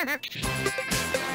Ha ha ha!